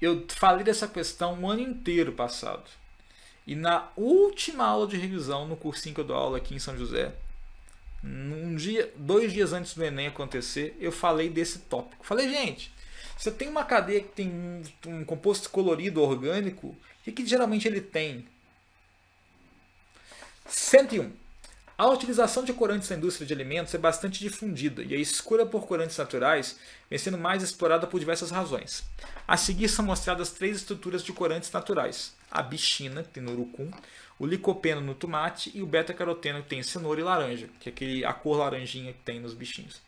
eu falei dessa questão o ano inteiro passado. E na última aula de revisão, no cursinho que eu dou aula aqui em São José, um dia, dois dias antes do Enem acontecer, eu falei desse tópico. Falei, gente, você tem uma cadeia que tem um, um composto colorido orgânico, o que, que geralmente ele tem? 101. A utilização de corantes na indústria de alimentos é bastante difundida e a escolha por corantes naturais vem sendo mais explorada por diversas razões. A seguir são mostradas três estruturas de corantes naturais: a bichina, que tem no urucum, o licopeno no tomate e o beta-caroteno, que tem em cenoura e laranja, que é aquele, a cor laranjinha que tem nos bichinhos.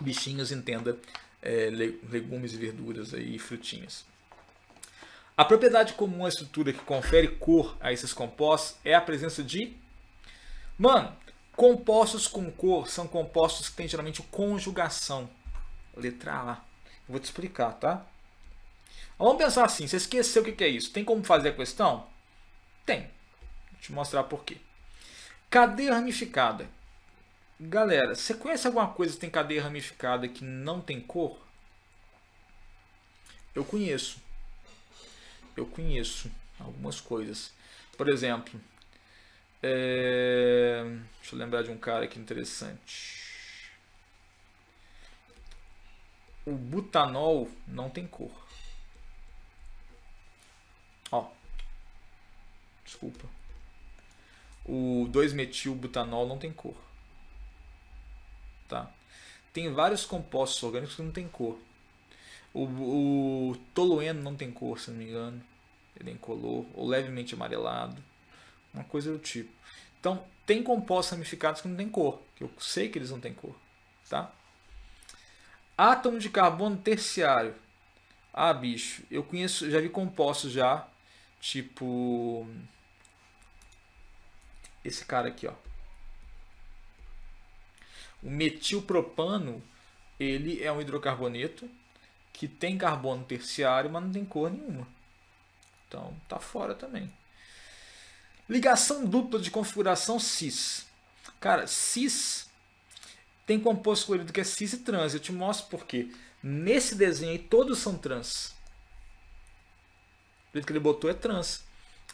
Bichinhos, entenda, é, legumes e verduras e frutinhas. A propriedade comum à estrutura que confere cor a esses compostos é a presença de. Mano, compostos com cor são compostos que têm geralmente conjugação. Letra A. Eu vou te explicar, tá? Vamos pensar assim: você esqueceu o que é isso? Tem como fazer a questão? Tem. Vou te mostrar por quê. Cadeia ramificada. Galera, você conhece alguma coisa que tem cadeia ramificada que não tem cor? Eu conheço eu conheço algumas coisas. Por exemplo, é... deixa eu lembrar de um cara aqui interessante. O butanol não tem cor. Ó, desculpa. O 2-metil-butanol não tem cor. Tá? Tem vários compostos orgânicos que não tem cor. O, o tolueno não tem cor, se não me engano. Ele é incolor ou levemente amarelado. Uma coisa do tipo. Então, tem compostos ramificados que não tem cor. Que eu sei que eles não têm cor. Tá? Átomo de carbono terciário. Ah, bicho, eu conheço, já vi compostos já, tipo esse cara aqui, ó. O metilpropano, ele é um hidrocarboneto que tem carbono terciário, mas não tem cor nenhuma. Então tá fora também. Ligação dupla de configuração cis. Cara, cis tem composto colorido que é cis e trans. Eu te mostro por quê. Nesse desenho aí todos são trans. O jeito que ele botou é trans.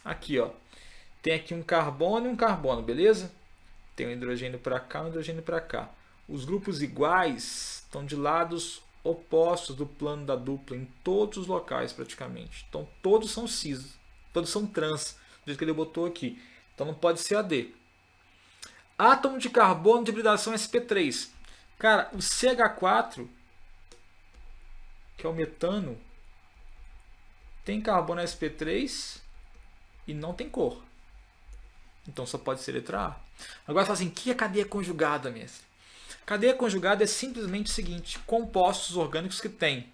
Aqui, ó. Tem aqui um carbono e um carbono, beleza? Tem um hidrogênio para cá um hidrogênio para cá. Os grupos iguais estão de lados opostos do plano da dupla em todos os locais praticamente. Então todos são cis, todos são trans, do jeito que ele botou aqui. Então não pode ser AD. Átomo de carbono de hibridação sp3. Cara, o CH4, que é o metano, tem carbono sp3 e não tem cor. Então só pode ser letra A. Agora fala assim, que é cadeia conjugada, mestre? Cadeia conjugada é simplesmente o seguinte: compostos orgânicos que têm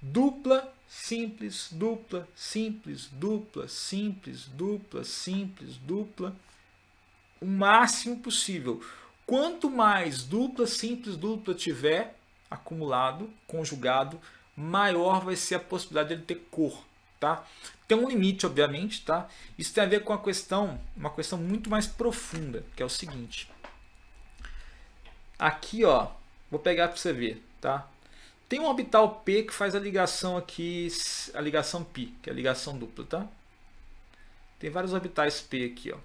dupla, simples, dupla, simples, dupla, simples, dupla, simples, dupla, o máximo possível. Quanto mais dupla, simples, dupla tiver acumulado, conjugado, maior vai ser a possibilidade de ele ter cor, tá? Tem um limite, obviamente, tá? Isso tem a ver com a questão, uma questão muito mais profunda, que é o seguinte. Aqui, ó, vou pegar para você ver, tá? Tem um orbital P que faz a ligação aqui, a ligação π, que é a ligação dupla, tá? Tem vários orbitais P aqui, ó.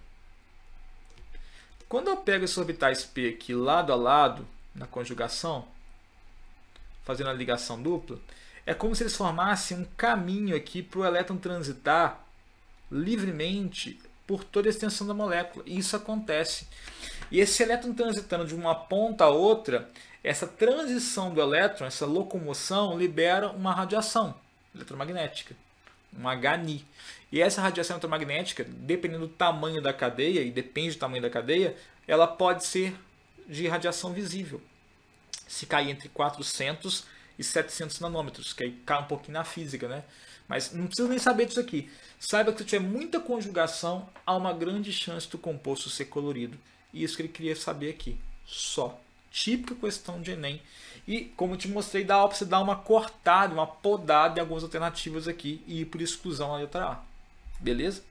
Quando eu pego esses orbitais P aqui lado a lado, na conjugação, fazendo a ligação dupla, é como se eles formassem um caminho aqui para o elétron transitar livremente por toda a extensão da molécula. E isso acontece. E esse elétron transitando de uma ponta a outra, essa transição do elétron, essa locomoção, libera uma radiação eletromagnética, um HNI. E essa radiação eletromagnética, dependendo do tamanho da cadeia, e depende do tamanho da cadeia, ela pode ser de radiação visível. Se cair entre 400 e 700 nanômetros, que aí cai um pouquinho na física, né? Mas não precisa nem saber disso aqui. Saiba que se tiver muita conjugação, há uma grande chance do composto ser colorido. E isso que ele queria saber aqui. Só. Típica questão de Enem. E, como te mostrei, dá para você dar uma cortada, uma podada em algumas alternativas aqui e ir por exclusão a letra A. Beleza?